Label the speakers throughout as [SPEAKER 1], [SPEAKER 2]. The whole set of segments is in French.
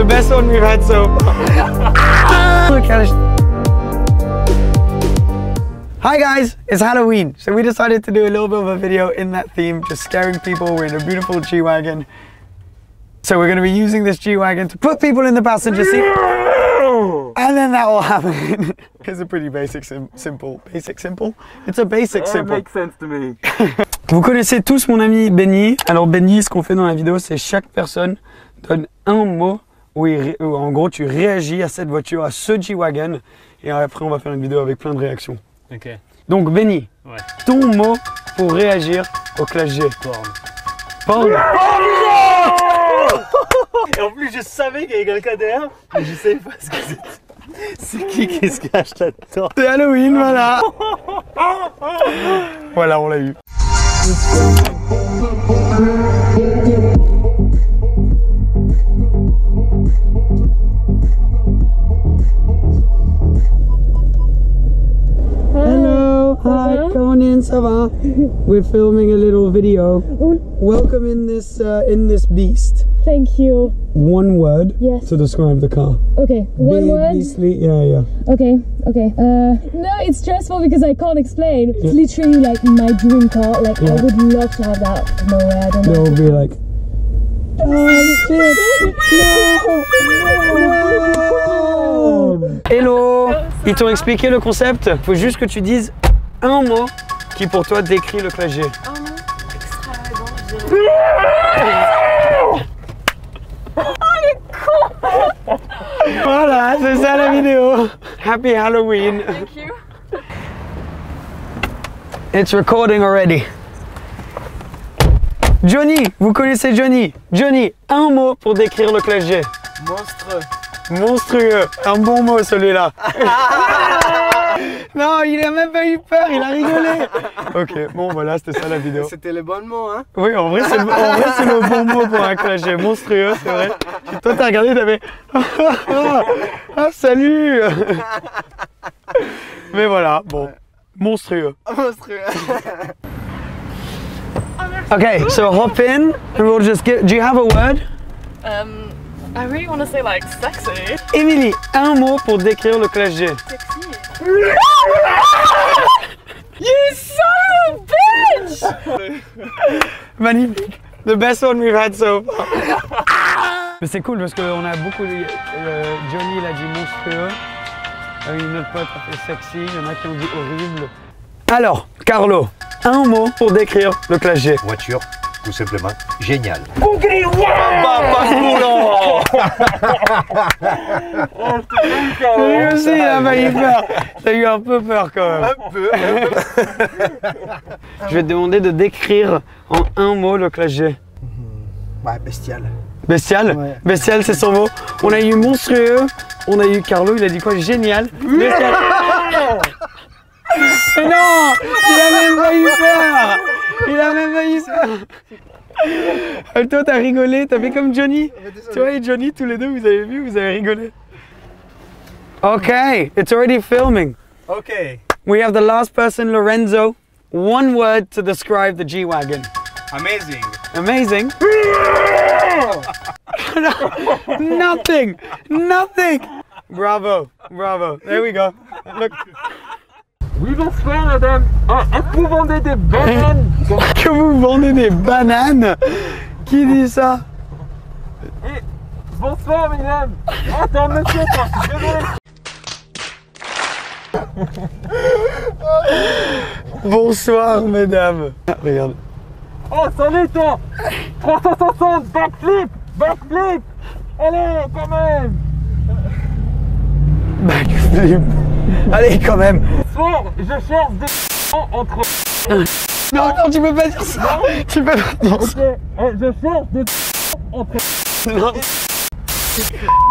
[SPEAKER 1] the best one we've had so far. Look at. Hi guys, it's Halloween, so we decided to do a little bit of a video in that theme, just scaring people. We're in a beautiful G-Wagon. So we're going to be using this G-Wagon to put people in the passenger seat. And then that will happen. it's a pretty basic, sim simple, basic, simple. It's a basic, simple.
[SPEAKER 2] makes sense to me.
[SPEAKER 1] Vous connaissez tous mon ami Benny. Alors Benny, ce qu'on fait dans la vidéo, c'est chaque personne donne un mot où, il ré- où en gros tu réagis à cette voiture, à ce G-Wagon. Et après on va faire une vidéo avec plein de réactions.
[SPEAKER 2] Ok.
[SPEAKER 1] Donc Benny,
[SPEAKER 2] Ouais.
[SPEAKER 1] ton mot pour réagir au Clash G.
[SPEAKER 2] Porn.
[SPEAKER 1] Porn.
[SPEAKER 2] Et en plus, je savais qu'il y avait quelqu'un derrière, mais je savais pas ce que c'était. C'est qui qui se cache là-dedans?
[SPEAKER 1] C'est Halloween, voilà. voilà, on l'a eu. Ça va? We're filming a little video. Welcome in this uh, in this beast.
[SPEAKER 3] Thank you.
[SPEAKER 1] One word
[SPEAKER 3] Yes.
[SPEAKER 1] to describe the car.
[SPEAKER 3] Okay, one
[SPEAKER 1] Big,
[SPEAKER 3] word?
[SPEAKER 1] beastly, yeah, yeah.
[SPEAKER 3] Okay, okay. Uh, no, it's stressful because I can't explain. It's literally like my dream car. Like
[SPEAKER 1] Yeah.
[SPEAKER 3] I would love to have that. No way, I don't know.
[SPEAKER 1] They'll be like, oh shit, no, no. Hello, ils t'ont expliqué le concept? Faut juste que tu dises un mot qui pour toi décrit le Clash G. Voilà, c'est ça la vidéo. Happy Halloween. Thank you. It's recording already. Johnny, vous connaissez Johnny? Johnny, un mot pour décrire le Clash G.
[SPEAKER 2] Monstreux.
[SPEAKER 1] Monstrueux. Un bon mot celui-là. non, il a même pas eu peur, il a rigolé. Ok, bon voilà, c'était ça la vidéo.
[SPEAKER 2] C'était le bon mot, hein
[SPEAKER 1] Oui, en vrai, c'est le, bon mot pour un Clash. Monstrueux, c'est vrai. Toi, t'as regardé, t'avais. ah, salut Mais voilà, bon. Monstrueux.
[SPEAKER 2] Monstrueux.
[SPEAKER 1] Okay, so hop in and we'll just get. Do you have a word?
[SPEAKER 4] Um, I really want to say like sexy.
[SPEAKER 1] Émilie, un mot pour décrire le Clash G.
[SPEAKER 4] Sexy.
[SPEAKER 1] You son of a bitch! Magnifique. The best one we've had so far. Mais c'est cool parce qu'on a beaucoup de... euh, Johnny, il a dit monstrueux. Euh, Une autre pote a fait sexy. Il y en a qui ont dit horrible. Alors, Carlo, un mot pour décrire le Clash G.
[SPEAKER 5] Voiture, tout simplement, génial.
[SPEAKER 1] Lui aussi, il a failli peur. T'as eu un peu peur quand même.
[SPEAKER 2] Un peu.
[SPEAKER 1] Je vais te demander de décrire en un mot le Clash G.
[SPEAKER 2] Ouais, bestial.
[SPEAKER 1] Bestial
[SPEAKER 2] Ouais.
[SPEAKER 1] Bestial, c'est son mot. On a eu monstrueux, on a eu Carlo, il a dit quoi? Génial. Bestial. Mais non Il a même pas eu peur Il a même peur Euh, Toi, t'as rigolé, t'as fait comme Johnny. Toi et Johnny, tous les deux, vous avez vu, vous avez rigolé. Ok, it's already filming.
[SPEAKER 2] Ok.
[SPEAKER 1] We have the last person, Lorenzo. One word to describe the G-Wagon.
[SPEAKER 2] Amazing.
[SPEAKER 1] Amazing. Nothing. Nothing. Bravo. Bravo. There we go. Look.
[SPEAKER 2] Oui, bonsoir, madame. Ah, est-ce que vous vendez des bananes
[SPEAKER 1] Que vous vendez des bananes Qui dit ça
[SPEAKER 2] Bonsoir, mesdames. Attends, monsieur.
[SPEAKER 1] Bonsoir, mesdames. Ah, regarde.
[SPEAKER 2] Oh, salut, toi 360, backflip Backflip Allez, quand même
[SPEAKER 1] Backflip. Allez, quand même.
[SPEAKER 2] Soir, je cherche eh, des entre...
[SPEAKER 1] Non, non, tu peux pas dire ça. Tu peux pas dire ça.
[SPEAKER 2] Ok, euh, je cherche des entre...
[SPEAKER 1] Non.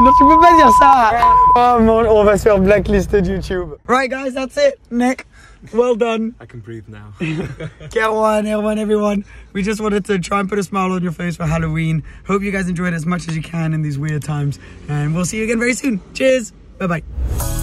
[SPEAKER 1] Non, tu peux pas dire ça. Oh, mon, on va se faire blacklister de YouTube. Right, guys, that's it. Nick, well done.
[SPEAKER 2] I can breathe now.
[SPEAKER 1] Erwan, Erwan, everyone. We just wanted to try and put a smile on your face for Halloween. Hope you guys enjoyed as much as you can in these weird times. And we'll see you again very soon. Cheers. Bye bye.